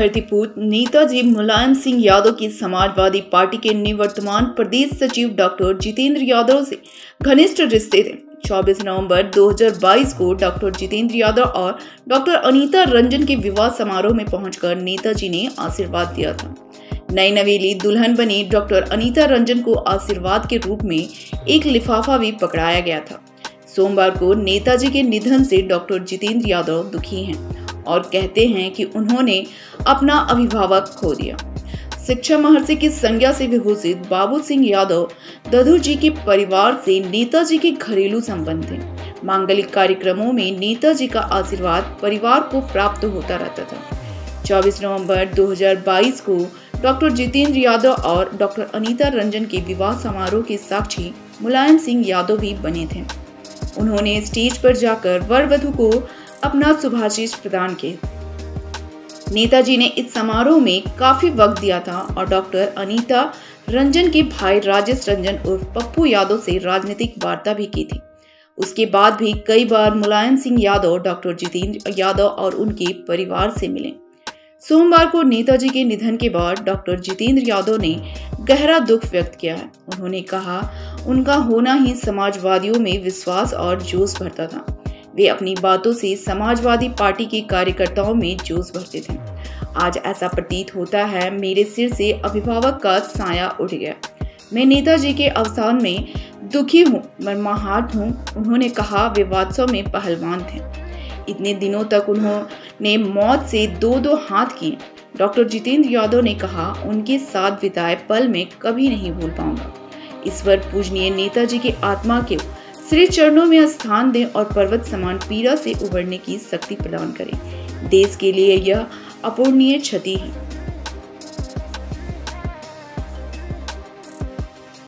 धरतीपुत नेताजी मुलायम सिंह यादव की समाजवादी पार्टी के निवर्तमान प्रदेश सचिव डॉक्टर जितेंद्र यादव से घनिष्ठ रिश्ते थे। 24 नवंबर 2022 को डॉक्टर जितेंद्र यादव और डॉक्टर अनीता रंजन के विवाह समारोह में पहुंचकर नेताजी ने आशीर्वाद दिया था। नई नवेली दुल्हन बनी डॉक्टर अनीता रंजन को आशीर्वाद के रूप में एक लिफाफा भी पकड़ाया गया था। सोमवार को नेताजी के निधन से डॉक्टर जितेंद्र यादव दुखी हैं। और कहते हैं कि उन्होंने अपना अभिभावक खो दिया। शिक्षा महर्षि की संज्ञा से विभूषित बाबू सिंह यादव दधु जी के परिवार से नेताजी के घरेलू संबंध थे। मांगलिक कार्यक्रमों में नेताजी का आशीर्वाद परिवार को प्राप्त होता रहता था। 24 नवंबर 2022 को डॉक्टर जितेंद्र यादव और डॉक्टर अनीता रंजन के विवाह समारोह के साक्षी मुलायम सिंह यादव भी बने थे। उन्होंने स्टेज पर जाकर वर वधु को अपना शुभाशीष प्रदान किए। नेताजी ने इस समारोह में काफ़ी वक्त दिया था और डॉक्टर अनीता रंजन के भाई राजेश रंजन उर्फ़ पप्पू यादव से राजनीतिक वार्ता भी की थी। उसके बाद भी कई बार मुलायम सिंह यादव, डॉक्टर जितेंद्र यादव और उनके परिवार से मिले। सोमवार को नेताजी के निधन के बाद डॉक्टर जितेंद्र यादव ने गहरा दुख व्यक्त किया है। उन्होंने कहा, उनका होना ही समाजवादियों में विश्वास और जोश भरता था। वे अपनी बातों से समाजवादी पार्टी के कार्यकर्ताओं में जोश भरते थे। आज ऐसा प्रतीत होता है, मेरे सिर से अभिभावक का साया उठ गया। मैं नेताजी के अवसान में दुखी हूँ मर्माहाट हूँ, उन्होंने कहा, वे वास्तव में पहलवान थे। इतने दिनों तक उन्होंने मौत से दो दो हाथ किए। डॉक्टर जितेंद्र यादव ने कहा, उनके साथ बिताए पल में कभी नहीं भूल पाऊँगा। ईश्वर पूजनीय नेताजी की आत्मा के श्री चरणों में स्थान दें और पर्वत समान पीड़ा से उबरने की शक्ति प्रदान करें। देश के लिए यह अपूर्णीय क्षति है।